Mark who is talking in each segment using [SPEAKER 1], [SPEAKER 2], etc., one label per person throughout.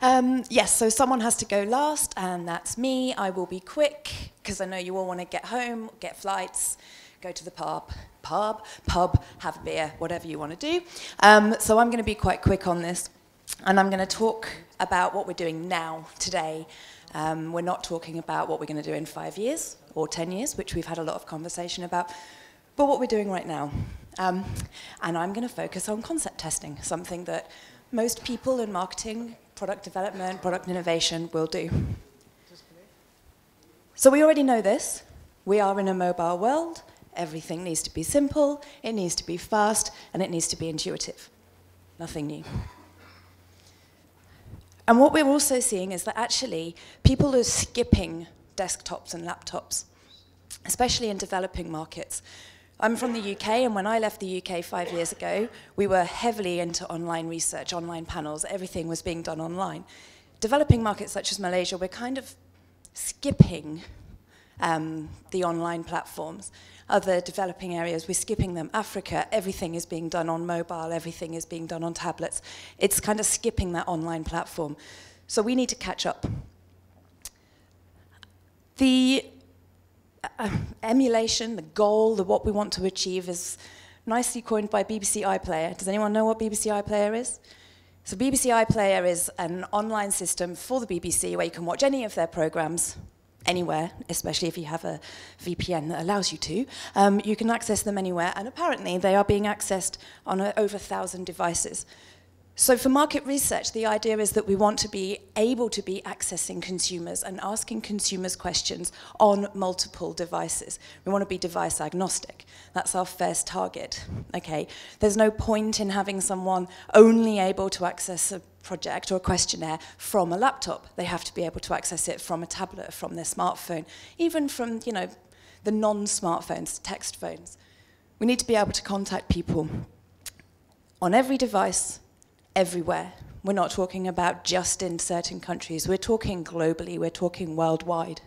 [SPEAKER 1] Um, yes, so someone has to go last, and that's me. I will be quick because I know you all want to get home, get flights, go to the pub, pub, pub, have a beer, whatever you want to do. Um, so I'm going to be quite quick on this, and I'm going to talk about what we're doing now, today. Um, we're not talking about what we're going to do in five years or ten years, which we've had a lot of conversation about, but what we're doing right now. Um, and I'm going to focus on concept testing, something that most people in marketing product development, product innovation will do. So we already know this. We are in a mobile world. Everything needs to be simple, it needs to be fast, and it needs to be intuitive. Nothing new. And what we're also seeing is that actually people are skipping desktops and laptops, especially in developing markets. I'm from the UK, and when I left the UK five years ago, we were heavily into online research, online panels, everything was being done online. Developing markets such as Malaysia, we're kind of skipping um, the online platforms. Other developing areas, we're skipping them. Africa, everything is being done on mobile, everything is being done on tablets. It's kind of skipping that online platform. So we need to catch up. The uh, emulation, the goal, the what we want to achieve is nicely coined by BBC iPlayer. Does anyone know what BBC iPlayer is? So BBC iPlayer is an online system for the BBC where you can watch any of their programs anywhere, especially if you have a VPN that allows you to. Um, you can access them anywhere, and apparently they are being accessed on a, over a thousand devices. So for market research, the idea is that we want to be able to be accessing consumers and asking consumers questions on multiple devices. We want to be device agnostic. That's our first target. Okay. There's no point in having someone only able to access a project or a questionnaire from a laptop. They have to be able to access it from a tablet, from their smartphone, even from, you know, the non-smartphones, text phones. We need to be able to contact people on every device everywhere. We're not talking about just in certain countries. We're talking globally. We're talking worldwide.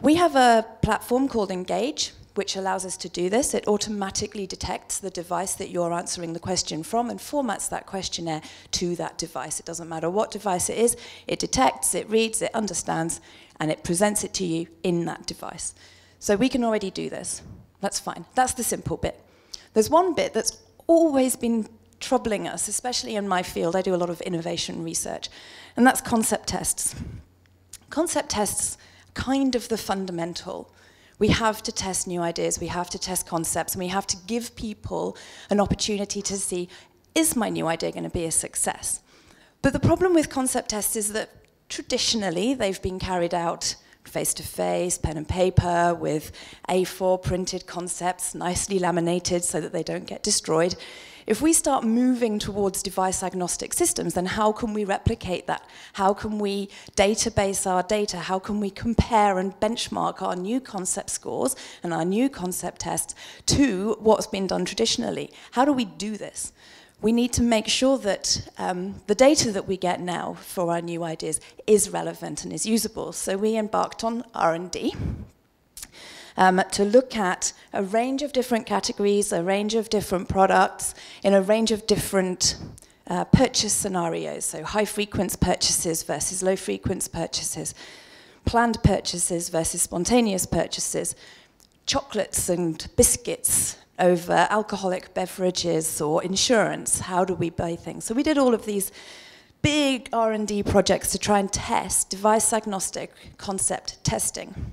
[SPEAKER 1] We have a platform called Engage, which allows us to do this. It automatically detects the device that you're answering the question from and formats that questionnaire to that device. It doesn't matter what device it is, it detects, it reads, it understands, and it presents it to you in that device. So we can already do this. That's fine. That's the simple bit. There's one bit that's always been troubling us, especially in my field. I do a lot of innovation research, and that's concept tests. Concept tests kind of the fundamental. We have to test new ideas, we have to test concepts, and we have to give people an opportunity to see, is my new idea going to be a success? But the problem with concept tests is that traditionally they've been carried out face-to-face, pen and paper, with A4 printed concepts, nicely laminated so that they don't get destroyed. If we start moving towards device agnostic systems, then how can we replicate that? How can we database our data? How can we compare and benchmark our new concept scores and our new concept tests to what's been done traditionally? How do we do this? We need to make sure that um, the data that we get now for our new ideas is relevant and is usable. So we embarked on R&D um, to look at a range of different categories, a range of different products, in a range of different uh, purchase scenarios, so high frequency purchases versus low frequency purchases, planned purchases versus spontaneous purchases, chocolates and biscuits over alcoholic beverages or insurance. How do we buy things? So we did all of these big R&D projects to try and test device agnostic concept testing.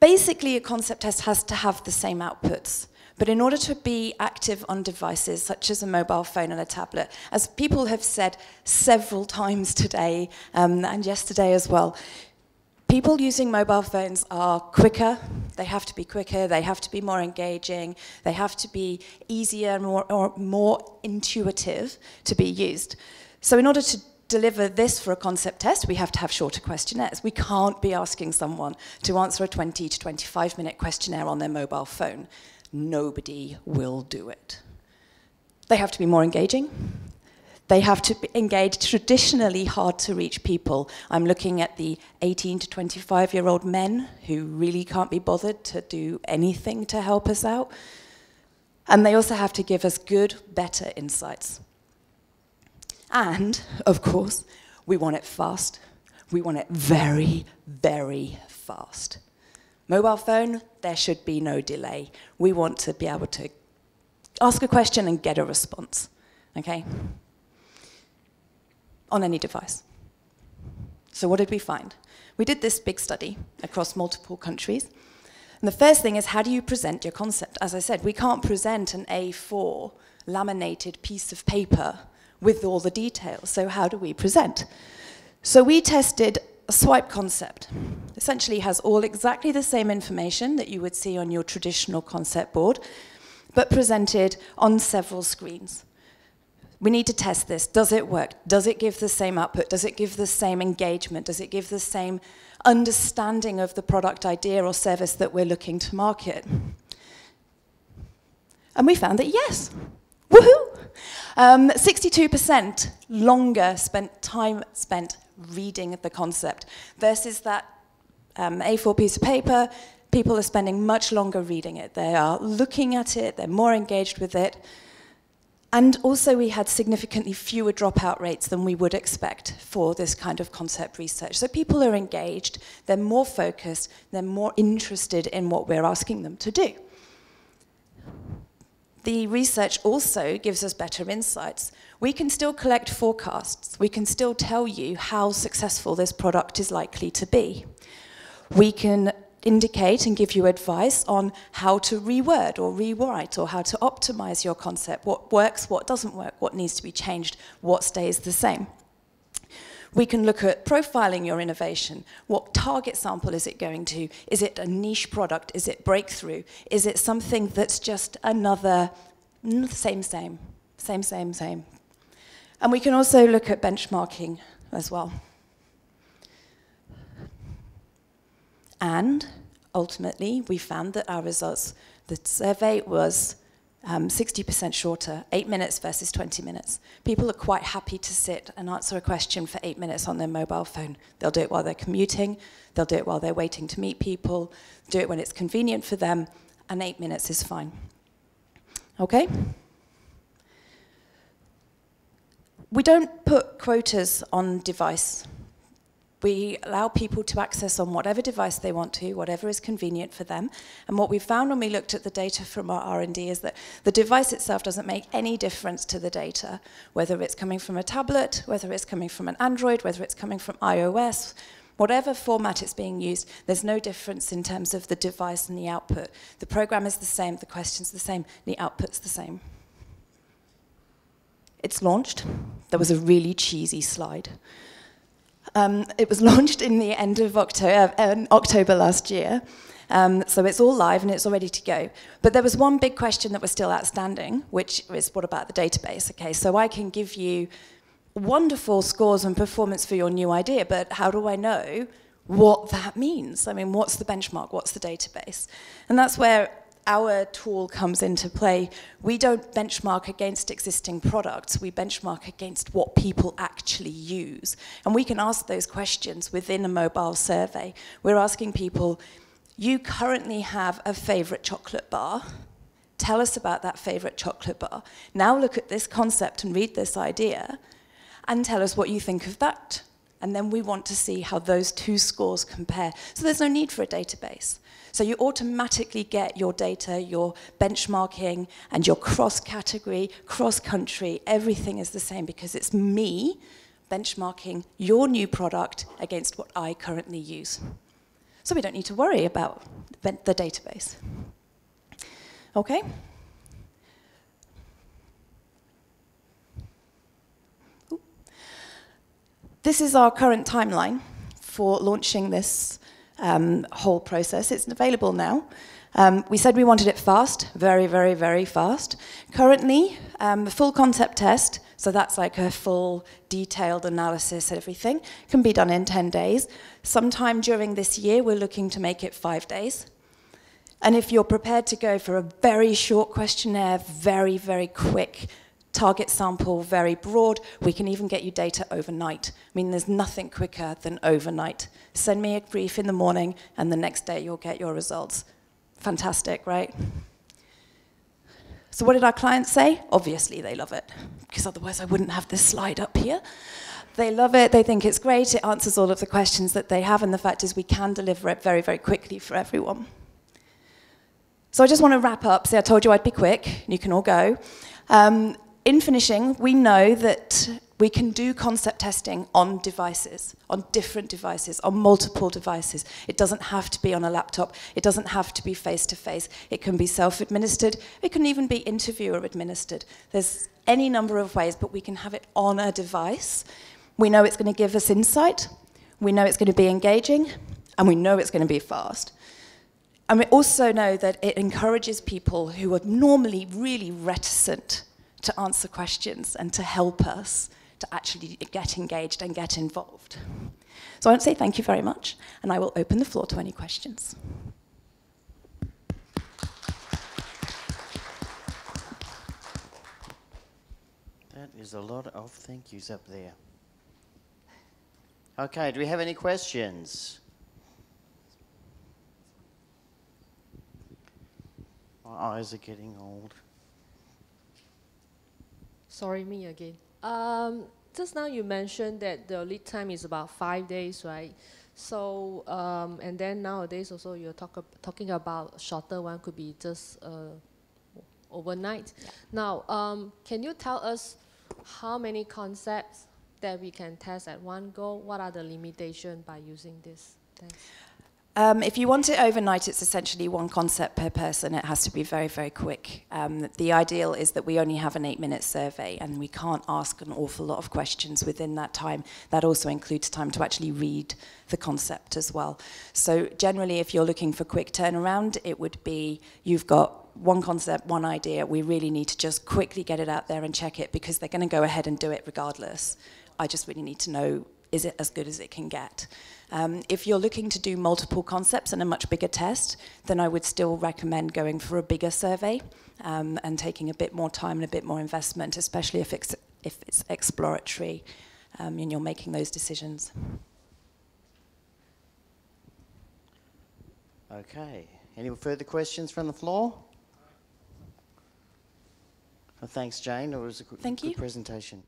[SPEAKER 1] Basically, a concept test has to have the same outputs. But in order to be active on devices such as a mobile phone and a tablet, as people have said several times today um, and yesterday as well, people using mobile phones are quicker, they have to be quicker, they have to be more engaging, they have to be easier, more, or more intuitive to be used. So in order to deliver this for a concept test, we have to have shorter questionnaires. We can't be asking someone to answer a 20 to 25 minute questionnaire on their mobile phone. Nobody will do it. They have to be more engaging, they have to engage traditionally hard to reach people. I'm looking at the 18 to 25 year old men who really can't be bothered to do anything to help us out. And they also have to give us good, better insights. And, of course, we want it fast. We want it very, very fast. Mobile phone, there should be no delay. We want to be able to ask a question and get a response, okay? On any device. So what did we find? We did this big study across multiple countries. And the first thing is how do you present your concept? As I said, we can't present an A4 laminated piece of paper with all the details. So how do we present? So we tested a swipe concept. Essentially has all exactly the same information that you would see on your traditional concept board, but presented on several screens. We need to test this. Does it work? Does it give the same output? Does it give the same engagement? Does it give the same understanding of the product idea or service that we're looking to market? And we found that yes. Woohoo! 62% um, longer spent time spent reading the concept versus that um, A4 piece of paper. People are spending much longer reading it. They are looking at it, they're more engaged with it. And also we had significantly fewer dropout rates than we would expect for this kind of concept research. So people are engaged, they're more focused, they're more interested in what we're asking them to do. The research also gives us better insights. We can still collect forecasts. We can still tell you how successful this product is likely to be. We can indicate and give you advice on how to reword or rewrite or how to optimize your concept, what works, what doesn't work, what needs to be changed, what stays the same. We can look at profiling your innovation. What target sample is it going to? Is it a niche product? Is it breakthrough? Is it something that's just another same, same, same, same, same? And we can also look at benchmarking as well. And ultimately, we found that our results, the survey was 60% um, shorter, eight minutes versus 20 minutes. People are quite happy to sit and answer a question for eight minutes on their mobile phone. They'll do it while they're commuting, they'll do it while they're waiting to meet people, do it when it's convenient for them, and eight minutes is fine. Okay? We don't put quotas on device we allow people to access on whatever device they want to, whatever is convenient for them. And what we found when we looked at the data from our R&D is that the device itself doesn't make any difference to the data, whether it's coming from a tablet, whether it's coming from an Android, whether it's coming from iOS, whatever format it's being used, there's no difference in terms of the device and the output. The program is the same, the question's the same, the output's the same. It's launched. There was a really cheesy slide. Um, it was launched in the end of October, uh, October last year. Um, so it's all live and it's all ready to go. But there was one big question that was still outstanding, which is what about the database? Okay, so I can give you wonderful scores and performance for your new idea, but how do I know what that means? I mean, what's the benchmark? What's the database? And that's where our tool comes into play, we don't benchmark against existing products, we benchmark against what people actually use. And we can ask those questions within a mobile survey. We're asking people, you currently have a favorite chocolate bar. Tell us about that favorite chocolate bar. Now look at this concept and read this idea and tell us what you think of that. And then we want to see how those two scores compare. So there's no need for a database. So you automatically get your data, your benchmarking, and your cross-category, cross-country, everything is the same because it's me benchmarking your new product against what I currently use. So we don't need to worry about the database. Okay? This is our current timeline for launching this um, whole process. It's available now. Um, we said we wanted it fast, very, very, very fast. Currently, um, the full concept test, so that's like a full detailed analysis everything, can be done in 10 days. Sometime during this year, we're looking to make it five days. And if you're prepared to go for a very short questionnaire, very, very quick target sample very broad. We can even get you data overnight. I mean, there's nothing quicker than overnight. Send me a brief in the morning, and the next day you'll get your results. Fantastic, right? So what did our clients say? Obviously they love it, because otherwise I wouldn't have this slide up here. They love it, they think it's great, it answers all of the questions that they have, and the fact is we can deliver it very, very quickly for everyone. So I just want to wrap up. See, I told you I'd be quick, and you can all go. Um, in finishing, we know that we can do concept testing on devices, on different devices, on multiple devices. It doesn't have to be on a laptop. It doesn't have to be face-to-face. -face. It can be self-administered. It can even be interviewer-administered. There's any number of ways, but we can have it on a device. We know it's going to give us insight. We know it's going to be engaging. And we know it's going to be fast. And we also know that it encourages people who are normally really reticent to answer questions and to help us to actually get engaged and get involved. So I want to say thank you very much, and I will open the floor to any questions.
[SPEAKER 2] That is a lot of thank yous up there. Okay, do we have any questions? My eyes are getting old.
[SPEAKER 3] Sorry, me again. Um, just now you mentioned that the lead time is about five days, right? So, um, and then nowadays also you're talk, talking about shorter one could be just uh, overnight. Yeah. Now, um, can you tell us how many concepts that we can test at one go? What are the limitations by using this? Thanks.
[SPEAKER 1] Um, if you want it overnight, it's essentially one concept per person. It has to be very, very quick. Um, the ideal is that we only have an eight-minute survey, and we can't ask an awful lot of questions within that time. That also includes time to actually read the concept as well. So generally, if you're looking for quick turnaround, it would be you've got one concept, one idea. We really need to just quickly get it out there and check it because they're going to go ahead and do it regardless. I just really need to know, is it as good as it can get? Um, if you're looking to do multiple concepts and a much bigger test, then I would still recommend going for a bigger survey um, and taking a bit more time and a bit more investment, especially if it's, if it's exploratory um, and you're making those decisions.
[SPEAKER 2] Okay. Any further questions from the floor? Well, thanks, Jane. It was a good,
[SPEAKER 1] Thank
[SPEAKER 2] good
[SPEAKER 1] you.
[SPEAKER 2] presentation.